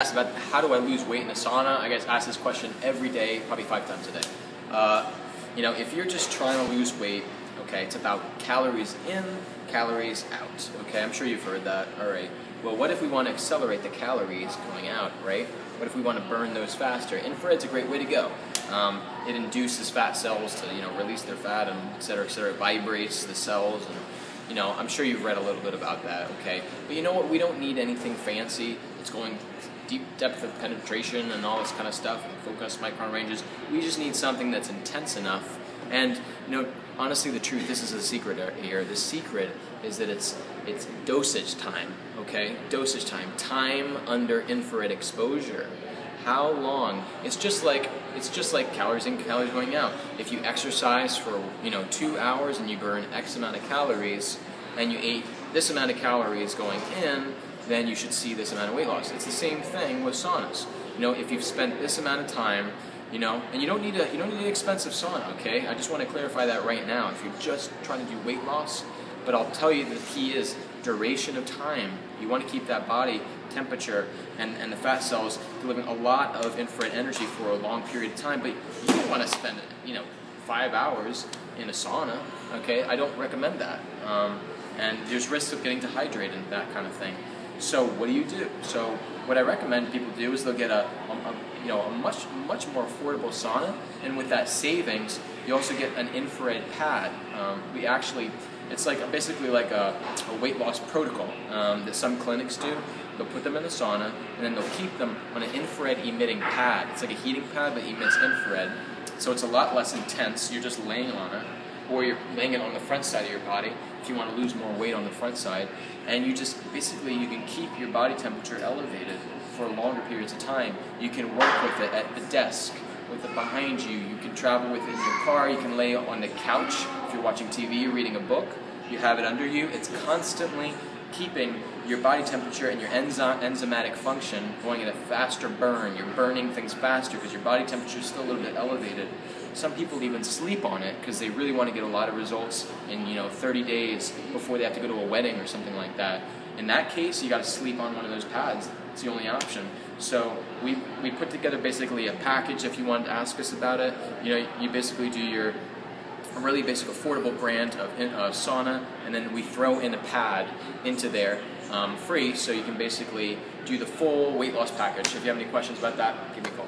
asked about how do I lose weight in a sauna. I guess ask this question every day, probably five times a day. Uh, you know, if you're just trying to lose weight, okay, it's about calories in, calories out. Okay, I'm sure you've heard that. All right. Well, what if we want to accelerate the calories going out, right? What if we want to burn those faster? Infrared's a great way to go. Um, it induces fat cells to, you know, release their fat and et cetera, et cetera. It vibrates the cells and you know, I'm sure you've read a little bit about that, okay? But you know what? We don't need anything fancy. It's going deep depth of penetration and all this kind of stuff, and focus micron ranges. We just need something that's intense enough. And you know, honestly, the truth, this is the secret here. The secret is that it's it's dosage time, okay? Dosage time, time under infrared exposure. How long? It's just like it's just like calories in, calories going out. If you exercise for you know two hours and you burn X amount of calories, and you ate this amount of calories going in, then you should see this amount of weight loss. It's the same thing with saunas. You know, if you've spent this amount of time, you know, and you don't need a you don't need an expensive sauna, okay? I just want to clarify that right now. If you're just trying to do weight loss, but I'll tell you the key is duration of time. You want to keep that body temperature and, and the fat cells delivering a lot of infrared energy for a long period of time, but you don't want to spend, you know, five hours in a sauna, okay? I don't recommend that. Um, and there's risks of getting dehydrated and that kind of thing. So what do you do? So what I recommend people do is they'll get a, a, a, you know a much much more affordable sauna, and with that savings, you also get an infrared pad. Um, we actually it's like basically like a, a weight loss protocol um, that some clinics do. They'll put them in the sauna, and then they'll keep them on an infrared emitting pad. It's like a heating pad, but emits infrared. So it's a lot less intense. You're just laying on it or you're laying it on the front side of your body if you want to lose more weight on the front side and you just basically you can keep your body temperature elevated for longer periods of time. You can work with it at the desk with it behind you. You can travel with it in your car. You can lay it on the couch. If you're watching tv or reading a book. You have it under you. It's constantly keeping your body temperature and your enzyme, enzymatic function going at a faster burn. You're burning things faster because your body temperature is still a little bit elevated. Some people even sleep on it because they really want to get a lot of results in you know 30 days before they have to go to a wedding or something like that. In that case, you got to sleep on one of those pads. It's the only option. So we, we put together basically a package. If you wanted to ask us about it, you know, you basically do your a really basic affordable brand of sauna, and then we throw in a pad into there um, free, so you can basically do the full weight loss package. If you have any questions about that, give me a call.